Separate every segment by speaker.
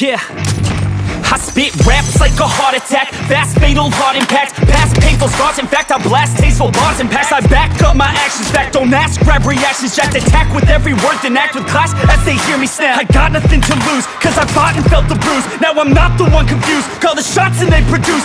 Speaker 1: Yeah. I spit raps like a heart attack. Fast, fatal, heart impact. Past painful scars. In fact, I blast tasteful bars and packs I back up my actions Back, don't ask, grab reactions. Jacked attack with every word Then act with class as they hear me snap. I got nothing to lose Cause I fought and felt the bruise. Now I'm not the one confused. Call the shots and they produce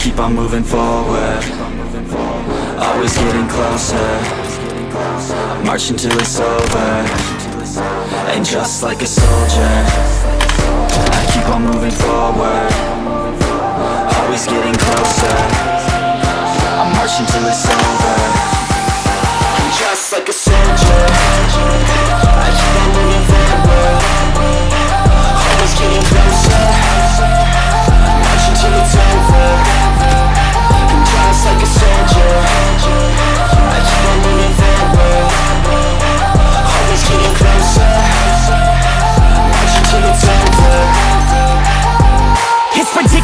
Speaker 2: Keep on moving forward. Always getting closer. Marching till it's over. And just like a soldier I keep on moving forward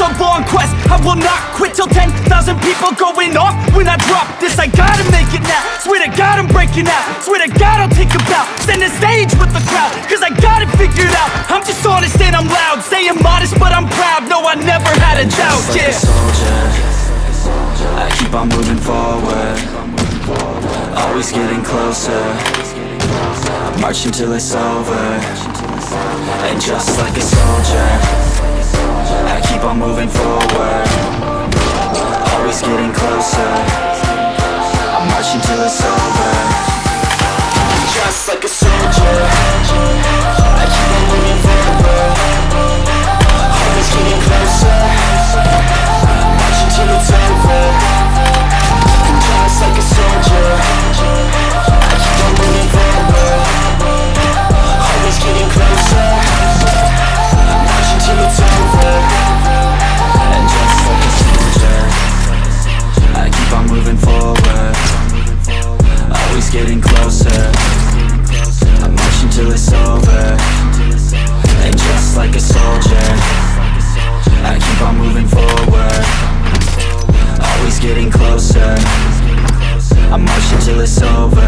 Speaker 1: It's a long quest. I will not quit till 10,000 people going off. When I drop this, I gotta make it now. Swear to God I'm breaking out. Swear to God I'll take a bow. Stand the stage with the crowd Cause I got it figured out. I'm just honest and I'm loud. Saying modest but I'm proud. No, I never had a doubt,
Speaker 2: like
Speaker 1: yeah.
Speaker 2: a soldier. I keep on moving forward. Always getting closer. Marching till it's over. And just like a soldier. I keep on moving forward. Always getting closer it's over.